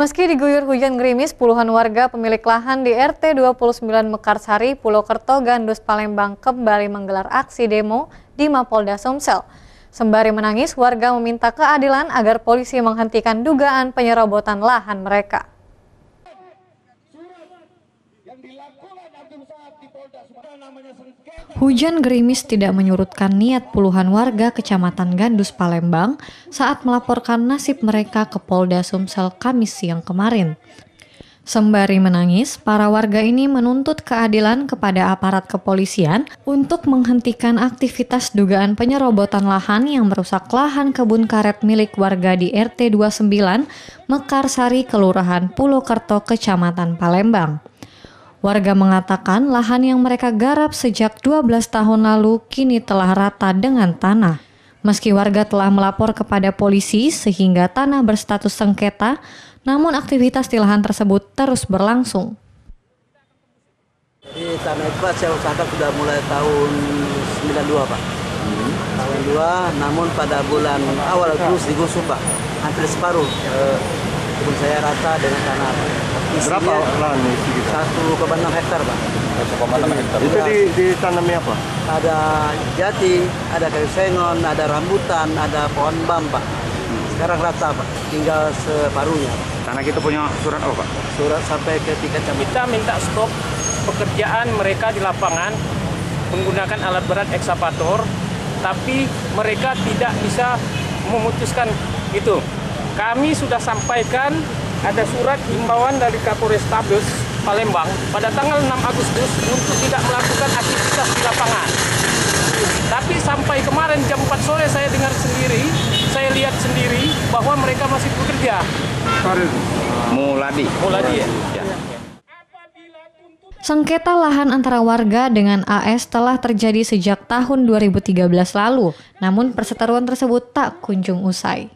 Meski diguyur hujan gerimis, puluhan warga pemilik lahan di RT 29 Mekarsari, Pulau Kerto, Gandus, Palembang kembali menggelar aksi demo di Mapolda Sumsel. Sembari menangis, warga meminta keadilan agar polisi menghentikan dugaan penyerobotan lahan mereka. Hujan gerimis tidak menyurutkan niat puluhan warga Kecamatan Gandus Palembang saat melaporkan nasib mereka ke Polda Sumsel Kamis siang kemarin. Sembari menangis, para warga ini menuntut keadilan kepada aparat kepolisian untuk menghentikan aktivitas dugaan penyerobotan lahan yang merusak lahan kebun karet milik warga di RT 29 Mekarsari, Kelurahan Pulau Kerto, Kecamatan Palembang. Warga mengatakan lahan yang mereka garap sejak 12 tahun lalu kini telah rata dengan tanah. Meski warga telah melapor kepada polisi sehingga tanah berstatus sengketa, namun aktivitas di lahan tersebut terus berlangsung. Di tanah itu Pak, saya usahakan sudah mulai tahun 92 Pak. Hmm. Tahun 2, namun pada bulan awal Agustus digusur Pak. Hampir separuh. Eh, saya rata dengan tanah Pak. Berapa lahan isi kita? 1,6 hektar Pak. 1,6 hektar. Itu di, ditanami apa? Ada jati, ada kayu sengon, ada rambutan, ada pohon bam Pak. Sekarang rata Pak, tinggal separuhnya Pak. Tanah kita punya surat apa Pak? Surat sampai ke tingkat kami. Kita minta stop pekerjaan mereka di lapangan menggunakan alat berat ekskavator, tapi mereka tidak bisa memutuskan itu. Kami sudah sampaikan ada surat himbauan dari Kapolres Tabes Palembang pada tanggal 6 Agustus untuk tidak melakukan aktivitas di lapangan. Tapi sampai kemarin jam 4 sore saya dengar sendiri, saya lihat sendiri bahwa mereka masih bekerja. Muladi. Muladi ya. ya. Sengketa lahan antara warga dengan AS telah terjadi sejak tahun 2013 lalu, namun perseteruan tersebut tak kunjung usai.